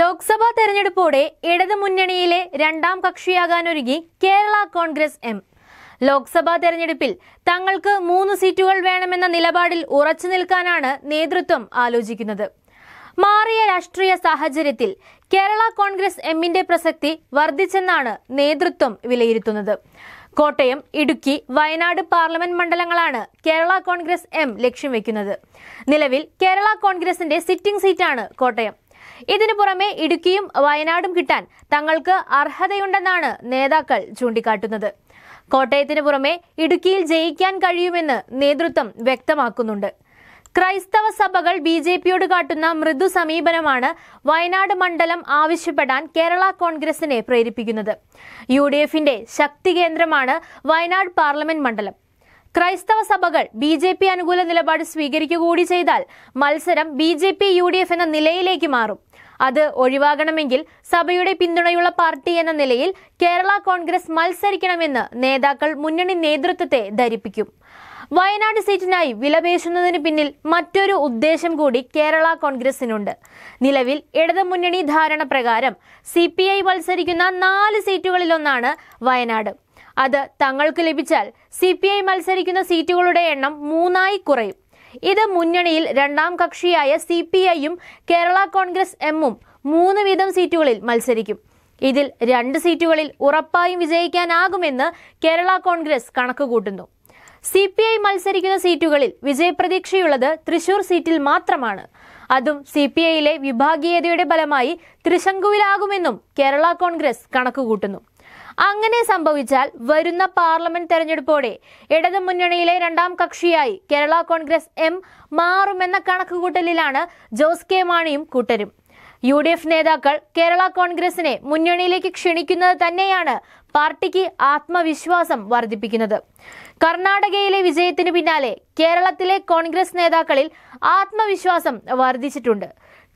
ലോക്സഭാ തെരഞ്ഞെടുപ്പോടെ ഇടതു മുന്നണിയിലെ രണ്ടാം കക്ഷിയാകാനൊരുങ്ങി കേരള കോൺഗ്രസ് എം. ലോക്സഭാ തെരഞ്ഞെടുപ്പിൽ തങ്ങൾക്ക് മൂന്ന് സീറ്റുകൾ വേണമെന്ന നിലപാടിൽ ഉറച്ചു നിൽക്കാനാണ് നേതൃത്വം ആലോചിക്കുന്നത്. മാറിയ രാഷ്ട്രീയ സാഹചര്യത്തിൽ കേരള കോൺഗ്രസ് എമ്മിന്റെ പ്രസക്തി വർദ്ധിച്ചെന്നാണ് നേതൃത്വം വിലയിരുത്തുന്നത്. കോട്ടയം ഇടുക്കി വയനാട് പാർലമെന്റ് മണ്ഡലങ്ങളാണ് കേരള കോൺഗ്രസ് എം ലക്ഷ്യം വെക്കുന്നത്. നിലവിൽ കേരള കോൺഗ്രസിന്റെ സിറ്റിംഗ് സീറ്റാണ് കോട്ടയം. ഇതിനു പുറമെ ഇടുക്കിയും വയനാടും കിട്ടാൻ തങ്ങൾക്ക് അർഹതയുണ്ടെന്നാണ് നേതാക്കൾ ചൂണ്ടിക്കാട്ടുന്നത്. കോട്ടയത്തിന് പുറമെ ഇടുക്കിയിൽ ജയിക്കാൻ കഴിയുമെന്ന് നേതൃത്വം വ്യക്തമാക്കുന്നുണ്ട്. ക്രൈസ്തവ സഭകൾ ബി ജെ പിയോട് കാട്ടുന്ന മൃദു സമീപനമാണ് വയനാട് മണ്ഡലം ആവശ്യപ്പെടാൻ കേരള കോൺഗ്രസിനെ പ്രേരിപ്പിക്കുന്നത്. യു ഡി എഫിന്റെ ശക്തി കേന്ദ്രമാണ് വയനാട് പാർലമെന്റ് മണ്ഡലം. ക്രൈസ്തവ സഭകൾ ബി ജെ പി അനുകൂല നിലപാട് സ്വീകരിക്കുക കൂടി ചെയ്താൽ മത്സരം B J P U D F എന്ന നിലയിലേക്ക് മാറും. അത് ഒഴിവാകണമെങ്കിൽ സഭയുടെ പിന്തുണയുള്ള പാർട്ടി എന്ന നിലയിൽ കേരള കോൺഗ്രസ് മത്സരിക്കണമെന്ന് നേതാക്കൾ മുന്നണി നേതൃത്വത്തെ ധരിപ്പിക്കും. വയനാട് സീറ്റിനായി വിലപേശുന്നതിന് പിന്നിൽ മറ്റൊരു ഉദ്ദേശം കൂടി കേരള കോൺഗ്രസിനുണ്ട്. നിലവിൽ ഇടതുമുന്നണി ധാരണ പ്രകാരം സി പി ഐ മത്സരിക്കുന്ന നാല് സീറ്റുകളിലൊന്നാണ് വയനാട്. അത് തങ്ങൾക്ക് ലഭിച്ചാൽ സി പി ഐ മത്സരിക്കുന്ന സീറ്റുകളുടെ എണ്ണം മൂന്നായി കുറയും. ഇത് മുന്നണിയിൽ രണ്ടാം കക്ഷിയായ സി പി ഐയും കേരള കോൺഗ്രസ് എമ്മും മൂന്ന് വീതം സീറ്റുകളിൽ മത്സരിക്കും. ഇതിൽ രണ്ട് സീറ്റുകളിൽ ഉറപ്പായും വിജയിക്കാനാകുമെന്ന് കേരള കോൺഗ്രസ് കണക്കുകൂട്ടുന്നു. സി പി ഐ മത്സരിക്കുന്ന സീറ്റുകളിൽ വിജയപ്രതീക്ഷയുള്ളത് തൃശൂർ സീറ്റിൽ മാത്രമാണ്. അതും സി പി ഐയിലെ വിഭാഗീയതയുടെ ഫലമായി തൃശങ്കുവിലാകുമെന്നും കേരള കോൺഗ്രസ് കണക്കുകൂട്ടുന്നു. അങ്ങനെ സംഭവിച്ചാൽ വരുന്ന പാർലമെന്റ് തെരഞ്ഞെടുപ്പോടെ ഇടതു മുന്നണിയിലെ രണ്ടാം കക്ഷിയായി കേരള കോൺഗ്രസ് എം മാറുമെന്ന കണക്കുകൂട്ടലിലാണ് ജോസ് കെ മാണിയും കൂട്ടരും. യു ഡി എഫ് നേതാക്കൾ കേരള കോൺഗ്രസിനെ മുന്നണിയിലേക്ക് ക്ഷണിക്കുന്നത് തന്നെയാണ് പാർട്ടിക്ക് ആത്മവിശ്വാസം വർദ്ധിപ്പിക്കുന്നത്. കർണാടകയിലെ വിജയത്തിന് പിന്നാലെ കേരളത്തിലെ കോൺഗ്രസ് നേതാക്കളിൽ ആത്മവിശ്വാസം വർദ്ധിച്ചിട്ടുണ്ട്.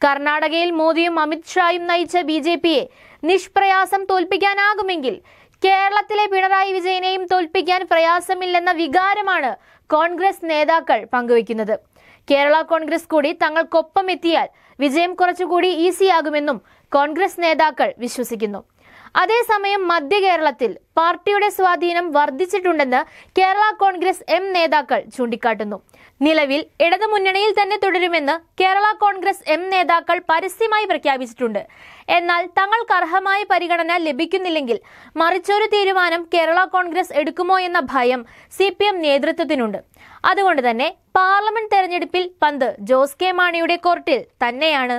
കർണാടകയിൽ മോദിയും അമിത്ഷായും നയിച്ച ബി ജെ പിയെ നിഷ്പ്രയാസം തോൽപ്പിക്കാനാകുമെങ്കിൽ കേരളത്തിലെ പിണറായി വിജയനെയും തോൽപ്പിക്കാൻ പ്രയാസമില്ലെന്ന വികാരമാണ് കോൺഗ്രസ് നേതാക്കൾ പങ്കുവയ്ക്കുന്നത്. കേരള കോൺഗ്രസ് കൂടി തങ്ങൾക്കൊപ്പം എത്തിയാൽ വിജയം കുറച്ചുകൂടി ഈസിയാകുമെന്നും കോൺഗ്രസ് നേതാക്കൾ വിശ്വസിക്കുന്നു. അതേസമയം മധ്യ കേരളത്തിൽ പാർട്ടിയുടെ സ്വാധീനം വർദ്ധിച്ചിട്ടുണ്ടെന്ന് കേരള കോൺഗ്രസ് എം നേതാക്കൾ ചൂണ്ടിക്കാട്ടുന്നു. നിലവിൽ ഇടതുമുന്നണിയിൽ തന്നെ തുടരുമെന്ന് കേരള കോൺഗ്രസ് എം നേതാക്കൾ പരസ്യമായി പ്രഖ്യാപിച്ചിട്ടുണ്ട്. എന്നാൽ തങ്ങൾക്ക് അർഹമായ പരിഗണന ലഭിക്കുന്നില്ലെങ്കിൽ മറിച്ചൊരു തീരുമാനം കേരള കോൺഗ്രസ് എടുക്കുമോ എന്ന ഭയം സി നേതൃത്വത്തിനുണ്ട്. അതുകൊണ്ട് തന്നെ പാർലമെന്റ് തെരഞ്ഞെടുപ്പിൽ പന്ത് ജോസ് കെ മാണിയുടെ കോർട്ടിൽ തന്നെയാണ്.